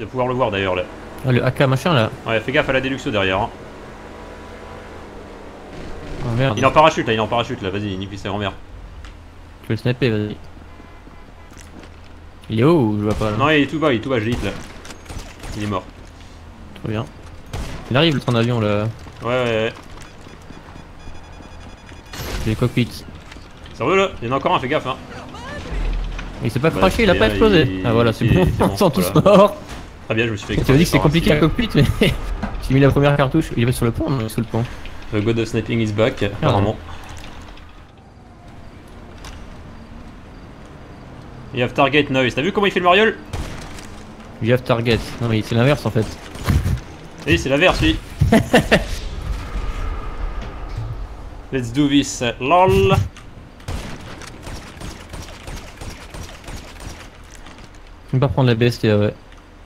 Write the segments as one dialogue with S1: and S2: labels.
S1: Va pouvoir le voir d'ailleurs là.
S2: Ah, le AK machin là.
S1: Ouais, fais gaffe à la Deluxo derrière. Hein.
S2: Oh merde.
S1: Il est en parachute là, il est en parachute là, vas-y, nique sa grand-mère.
S2: Je vais le snapper, vas-y. Il est haut ou je vois pas là
S1: Non, il est tout bas, il est tout bas, j'ai hit là. Il est mort.
S2: Trop bien. Il arrive le train d'avion là.
S1: Ouais, ouais, ouais.
S2: J'ai le cockpit.
S1: Sérieux là, il y en a encore un, fais gaffe hein.
S2: Il s'est pas
S1: Bah,
S2: craché, il a pas explosé.
S1: il-
S2: Ah voilà, c'est bon, on sent tous morts.
S1: Très bien, je me suis fait
S2: Tu m'as dit que c'est compliqué un cockpit, mais j'ai mis la première cartouche. Il est sur le pont, non, sous le pont.
S1: The God of Sniping is back, apparemment. You have target noise. T'as vu comment il fait le mariole?
S2: You have target. Non, mais c'est l'inverse en fait.
S1: Oui, c'est l'inverse, lui. Let's do this. LOL.
S2: Je vais pas prendre la bestie, ouais.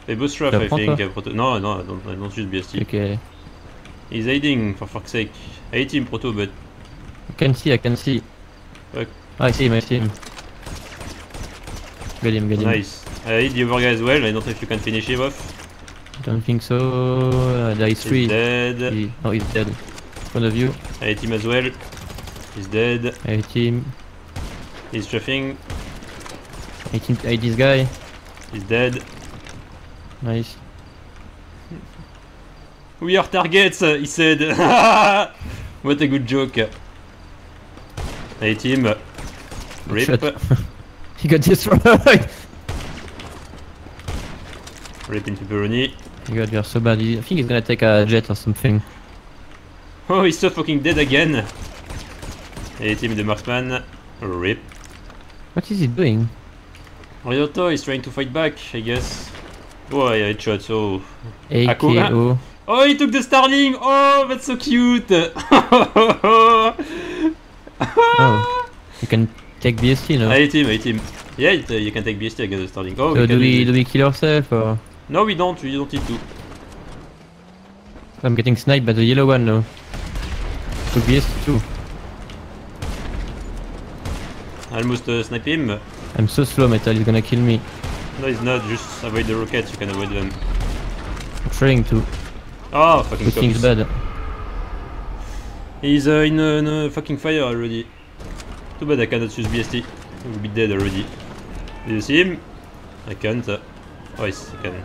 S1: Et Bootstrap, I think. Non, non, I don't, I don't use BST.
S2: Ok.
S1: He's hiding, for fuck's sake. I hate him, Proto, but.
S2: I can see, I can see.
S1: Fuck.
S2: I see him, I see him. Get him, get him.
S1: Nice. I hit the other guy as well. I don't know if you can finish him off.
S2: Don't think so. Uh, there is
S1: He's
S2: three.
S1: dead.
S2: He, no, he's dead. In front of you.
S1: I hit him as well. He's dead.
S2: I hit him.
S1: He's chuffing.
S2: I hit, him, I hit this guy.
S1: He's dead.
S2: Nice.
S1: We are targets, he said. what a good joke. Hit him. Rip.
S2: He got destroyed.
S1: Rip in pepperoni.
S2: you got, you're so bad. I think he's gonna take a jet or something.
S1: Oh, he's so fucking dead again. Hit him, the marksman. Rip.
S2: What is he doing?
S1: Ryota is trying to fight back, I guess. Oh, I headshot, so.
S2: AKO.
S1: Oh, he took the Starling! Oh, that's so cute!
S2: Oh. You can take BST now.
S1: Hit him, I hit him. Yeah, it, uh, you can take BST against the Starling. Oh,
S2: so
S1: we
S2: do we, do we kill ourselves or?
S1: No, we don't, we don't need to.
S2: I'm getting sniped by the yellow one now. So BST too.
S1: Almost uh, snipe him.
S2: I'm so slow, Metal. He's gonna kill me.
S1: No, it's not, just avoid the rockets, you can avoid them.
S2: I'm trying to.
S1: Oh, fucking
S2: This thing's bad.
S1: He's uh, in, a, in uh, fucking fire already. Too bad I cannot use BST. He will be dead already. Do you see him? I can't. Uh, oh, yes, I can.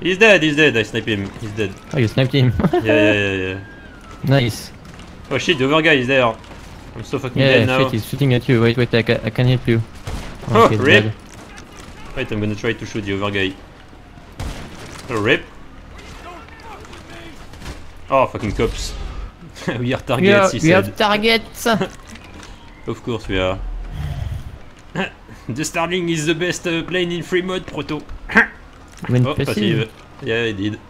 S1: He's dead, he's dead, I sniped him. He's dead.
S2: Oh, you sniped him.
S1: Yeah, yeah, yeah, yeah.
S2: nice.
S1: Oh shit, the other guy is there. I'm so fucking
S2: Yeah,
S1: dead now.
S2: shit, he's shooting at you. Wait, wait, I, ca I can help you.
S1: Oh, rip.
S2: dead.
S1: Wait, I'm gonna try to shoot the other guy. Oh, rip. Oh, fucking cops. we are targets,
S2: We, are,
S1: he
S2: we
S1: said.
S2: targets!
S1: Of course we are. the Starling is the best uh, plane in free mode, Proto. Oh, passive. Yeah, I did.